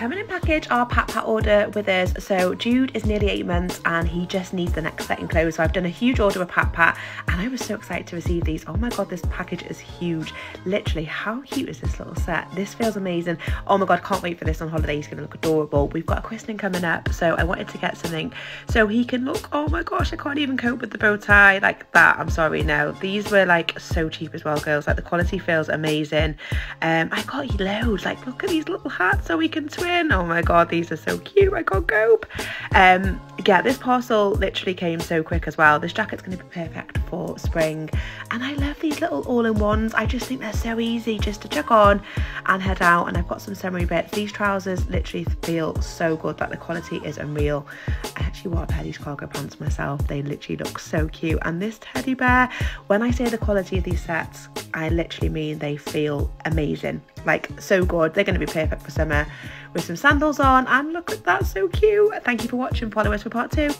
coming in package our PatPat order with us. So Jude is nearly eight months and he just needs the next set in clothes. So I've done a huge order with PatPat and I was so excited to receive these. Oh my God, this package is huge. Literally, how cute is this little set? This feels amazing. Oh my God, can't wait for this on holiday. He's gonna look adorable. We've got a christening coming up. So I wanted to get something so he can look, oh my gosh, I can't even cope with the bow tie like that. I'm sorry, no. These were like so cheap as well, girls. Like the quality feels amazing. Um, I got loads. Like look at these little hats so we can swim Oh my god, these are so cute. I can't cope. Um, yeah, this parcel literally came so quick as well. This jacket's going to be perfect for spring. And I love these little all-in-ones. I just think they're so easy just to chuck on and head out. And I've got some summery bits. These trousers literally feel so good. Like the quality is unreal. I actually want a pair of these cargo pants myself. They literally look so cute. And this teddy bear, when I say the quality of these sets, I literally mean they feel amazing. Like so good. They're going to be perfect for summer with some sandals on and look at that so cute thank you for watching follow us for part two